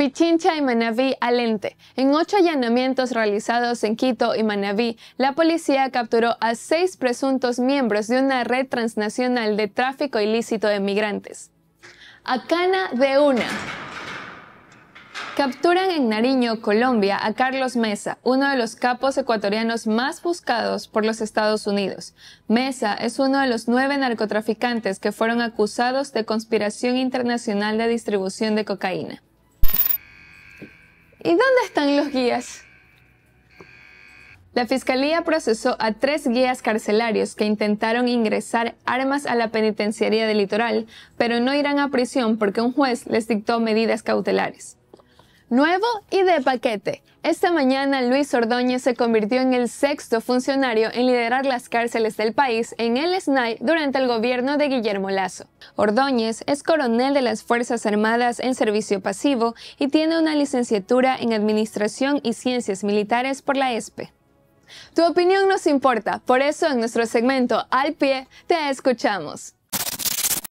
Pichincha y Manabí Alente. En ocho allanamientos realizados en Quito y Manabí, la policía capturó a seis presuntos miembros de una red transnacional de tráfico ilícito de migrantes. Acana de una. Capturan en Nariño, Colombia, a Carlos Mesa, uno de los capos ecuatorianos más buscados por los Estados Unidos. Mesa es uno de los nueve narcotraficantes que fueron acusados de conspiración internacional de distribución de cocaína. ¿Y dónde están los guías? La fiscalía procesó a tres guías carcelarios que intentaron ingresar armas a la penitenciaría del litoral, pero no irán a prisión porque un juez les dictó medidas cautelares. Nuevo y de paquete. Esta mañana Luis Ordóñez se convirtió en el sexto funcionario en liderar las cárceles del país en el SNAI durante el gobierno de Guillermo Lazo. Ordóñez es coronel de las Fuerzas Armadas en servicio pasivo y tiene una licenciatura en Administración y Ciencias Militares por la ESPE. Tu opinión nos importa, por eso en nuestro segmento Al pie te escuchamos.